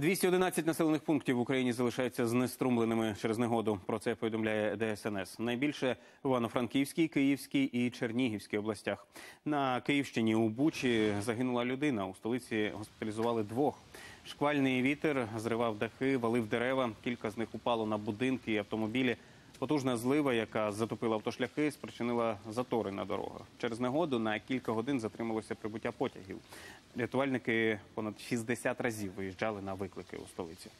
211 населених пунктів в Україні залишаються знеструмленими через негоду. Про це повідомляє ДСНС. Найбільше в Івано-Франківській, Київській і Чернігівській областях. На Київщині у Бучі загинула людина. У столиці госпіталізували двох. Шквальний вітер зривав дахи, валив дерева. Кілька з них упало на будинки і автомобілі. Потужна злива, яка затопила автошляхи, спричинила затори на дорогах. Через негоду на кілька годин затрималося прибуття потягів. Рятувальники понад 60 разів виїжджали на виклики у столиці.